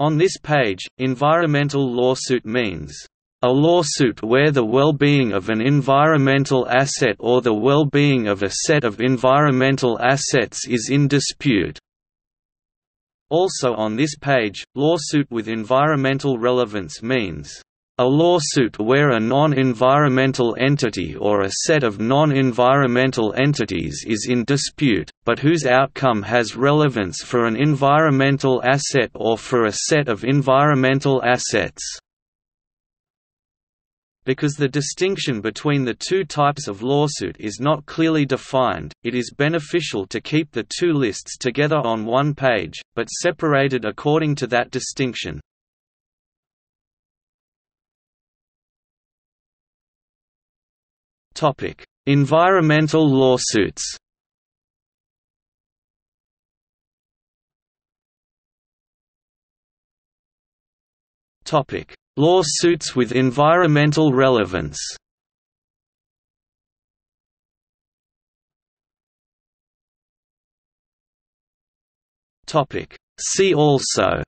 On this page, environmental lawsuit means a lawsuit where the well-being of an environmental asset or the well-being of a set of environmental assets is in dispute. Also on this page, lawsuit with environmental relevance means a lawsuit where a non-environmental entity or a set of non-environmental entities is in dispute, but whose outcome has relevance for an environmental asset or for a set of environmental assets. Because the distinction between the two types of lawsuit is not clearly defined, it is beneficial to keep the two lists together on one page, but separated according to that distinction. Topic: Environmental lawsuits. Topic: Lawsuits with environmental relevance. Topic: See also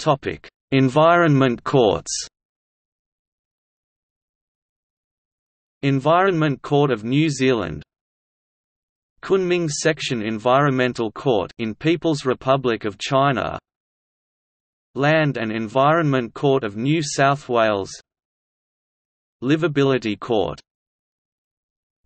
Topic: Environment courts. Environment Court of New Zealand Kunming Section Environmental Court in People's Republic of China Land and Environment Court of New South Wales Livability Court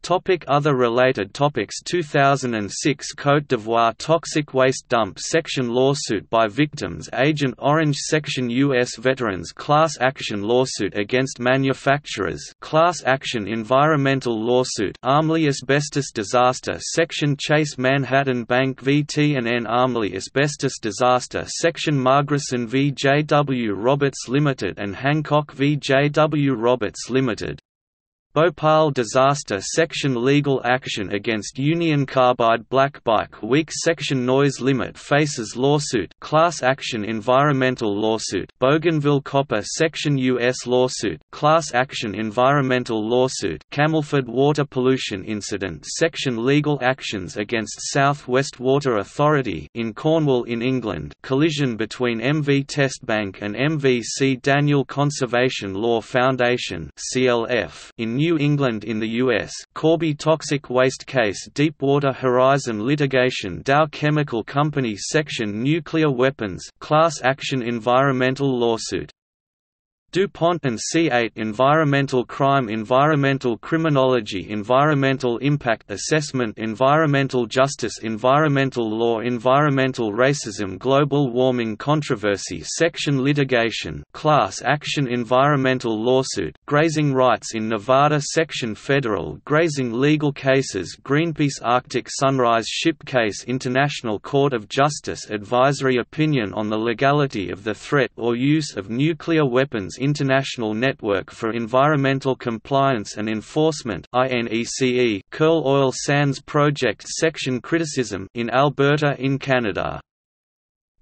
Topic other related topics 2006 Côte d'Ivoire Toxic Waste Dump Section Lawsuit by Victims Agent Orange Section U.S. Veterans Class Action Lawsuit against Manufacturers Class Action Environmental Lawsuit Armley Asbestos Disaster Section Chase Manhattan Bank v T&N Armley Asbestos Disaster Section Margrison v J.W. Roberts Limited and Hancock v J.W. Roberts Limited Bhopal disaster section legal action against Union Carbide Black Bike Week section noise limit faces lawsuit class action environmental lawsuit Bougainville Copper section US lawsuit class action environmental lawsuit Camelford water pollution incident section legal actions against South West Water Authority in Cornwall in England collision between MV Test Bank and MVC Daniel Conservation Law Foundation CLF in New England in the U.S. Corby Toxic Waste Case Deepwater Horizon Litigation Dow Chemical Company Section Nuclear Weapons Class Action Environmental Lawsuit DuPont and C8 Environmental Crime Environmental Criminology Environmental Impact Assessment Environmental Justice Environmental Law Environmental Racism Global Warming Controversy Section Litigation Class Action Environmental Lawsuit Grazing Rights in Nevada Section Federal Grazing Legal Cases Greenpeace Arctic Sunrise Ship Case International Court of Justice Advisory Opinion on the legality of the threat or use of nuclear weapons International Network for Environmental Compliance and Enforcement Kearl Oil Sands Project Section Criticism in Alberta in Canada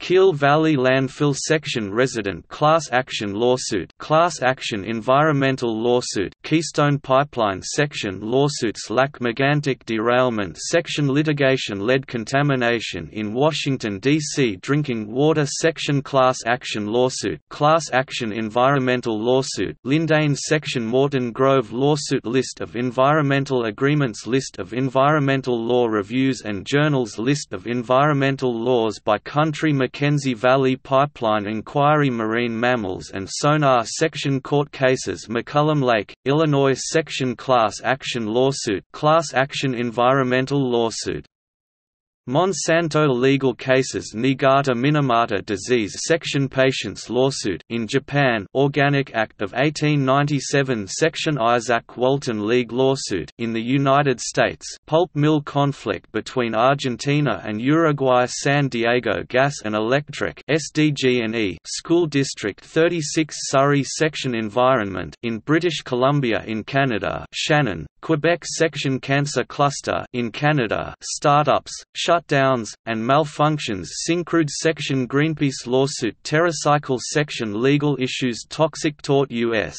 Keele Valley Landfill Section Resident Class Action Lawsuit Class Action Environmental Lawsuit Keystone Pipeline Section Lawsuits Lac Megantic Derailment Section Litigation Lead Contamination in Washington, D.C. Drinking Water Section Class Action Lawsuit Class Action Environmental Lawsuit Lindane Section Morton Grove Lawsuit List of Environmental Agreements List of Environmental Law Reviews and Journals List of environmental laws by country Mackenzie Valley Pipeline Inquiry Marine Mammals and Sonar Section Court Cases McCullom Lake, Illinois Section Class Action Lawsuit Class Action Environmental Lawsuit Monsanto legal cases Niigata Minamata disease section patients lawsuit in Japan Organic Act of 1897 section Izaak Walton League lawsuit in the United States pulp mill conflict between Argentina and Uruguay San Diego Gas and Electric SDG&E School District 36 Surrey section Environment in British Columbia in Canada Shannon Quebec section Cancer Cluster in Canada Startups shutdowns, and malfunctions Syncrude Section Greenpeace lawsuit TerraCycle Section Legal issues Toxic tort U.S.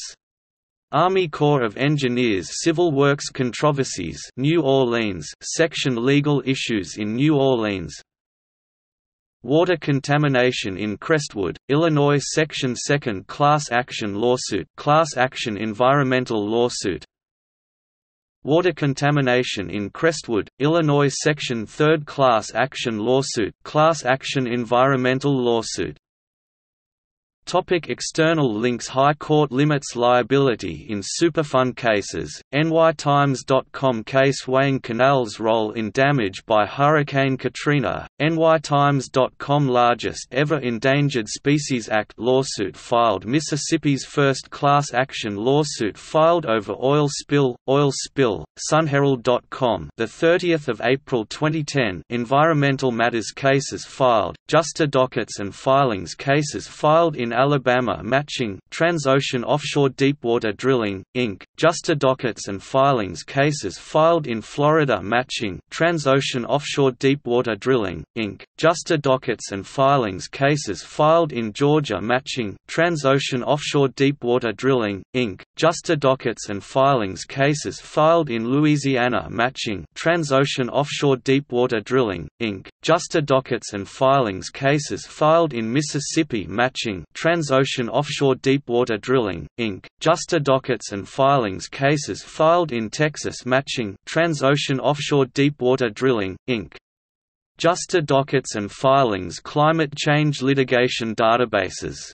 Army Corps of Engineers Civil Works Controversies New Orleans Section Legal Issues in New Orleans Water contamination in Crestwood, Illinois Section 2nd Class Action Lawsuit Class Action Environmental Lawsuit Water contamination in Crestwood, Illinois Section 3rd Class Action Lawsuit Class Action Environmental Lawsuit Topic external links High Court limits liability in Superfund cases, NYTimes.com case weighing Canal's role in damage by Hurricane Katrina, NYTimes.com Largest ever Endangered Species Act lawsuit filed Mississippi's first class action lawsuit filed over oil spill, oil spill, SunHerald.com the 30th of April 2010 Environmental Matters cases filed, Justia dockets and filings cases filed in Alabama Matching Transocean Offshore Deepwater Drilling, Inc., Justia dockets and filings cases filed in Florida Matching Transocean Offshore Deepwater Drilling, Inc., Justia dockets and filings cases filed in Georgia Matching Transocean Offshore Deepwater Drilling, Inc., Justia dockets and filings cases filed in Louisiana Matching Transocean Offshore Deepwater Drilling, Inc., Justia dockets and filings cases filed in Mississippi Matching Transocean Offshore Deepwater Drilling, Inc., Justia dockets and filings cases filed in Texas Matching Transocean Offshore Deepwater Drilling, Inc. Justia dockets and filings Climate change litigation databases